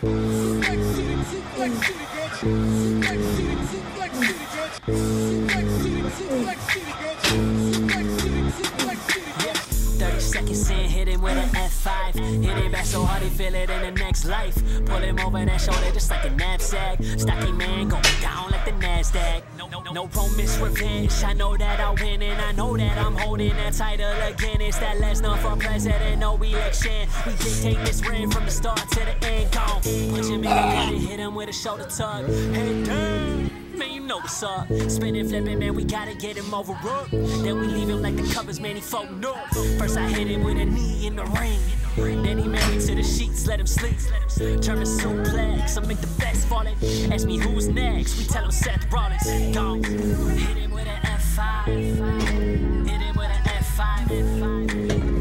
Like city, like city, like city, city, like city, girls. like city, like city, in, hit him with an F5. Hit it back so hard he feel it in the next life. Pull him over that shoulder just like a knapsack. Stocky man going down like the Nasdaq. No, no, no promise revenge. I know that I'll win and I know that I'm holding that title again. It's that Lesnar for president, no election. We dictate this ring from the start to the end. Gone. Punch him in the gut and hit him with a shoulder tug. Hey, damn. Man, you know what's up. Spinning, flipping, man, we gotta get him over up. Then we leave him like the covers, man, he folding up. First I hit him with a knee in the ring. Then he married to the sheets, let him sleep. German suplex, I make the best falling. Ask me who's next, we tell him Seth Rollins. Gone. Hit him with an F5. Hit him with an F5.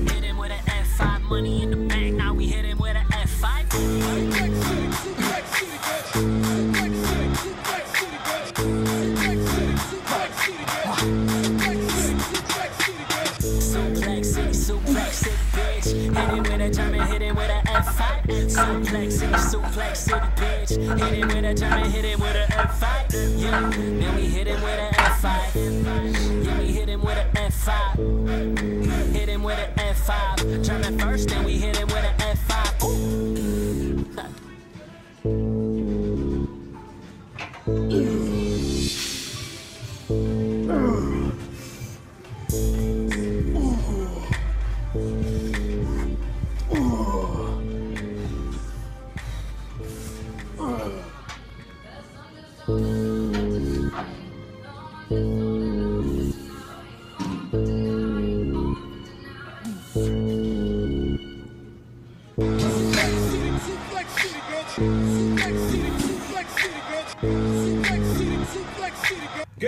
Hit him with an F5. Money in the bank, now we hit him with an F5. Hit him with a German, hit him with a F5. Suplex City, Suplex City, bitch. Hit him with a German, hit him with a F5. Yeah, then we hit him with a F5. Yeah, we hit him with a F5. Hit him with a F5. German first, then Good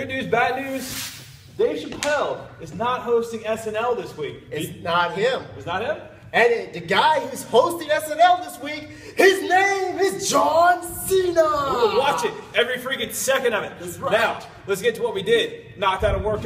news, bad news. Dave Chappelle is not hosting SNL this week. It's not him. It's not him? And it- the guy who's hosting SNL this week, his name is John Cena. We'll watch it every freaking second of it. That's right. Now, let's get to what we did. Knocked out of work.